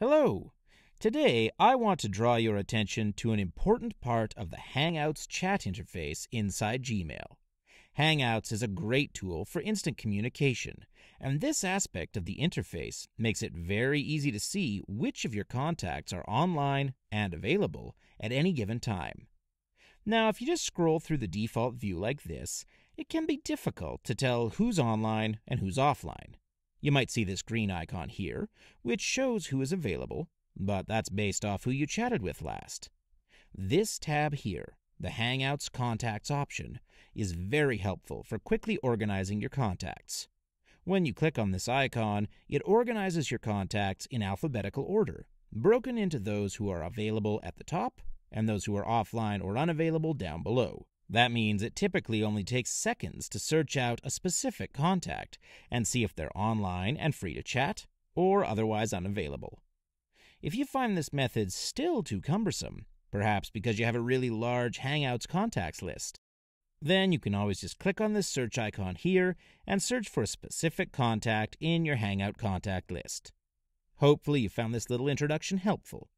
Hello! Today I want to draw your attention to an important part of the Hangouts chat interface inside Gmail. Hangouts is a great tool for instant communication, and this aspect of the interface makes it very easy to see which of your contacts are online and available at any given time. Now, if you just scroll through the default view like this, it can be difficult to tell who's online and who's offline. You might see this green icon here, which shows who is available, but that's based off who you chatted with last. This tab here, the Hangouts Contacts option, is very helpful for quickly organizing your contacts. When you click on this icon, it organizes your contacts in alphabetical order, broken into those who are available at the top and those who are offline or unavailable down below. That means it typically only takes seconds to search out a specific contact and see if they're online and free to chat or otherwise unavailable. If you find this method still too cumbersome, perhaps because you have a really large Hangouts contacts list, then you can always just click on this search icon here and search for a specific contact in your Hangout contact list. Hopefully, you found this little introduction helpful.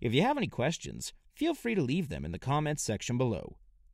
If you have any questions, feel free to leave them in the comments section below.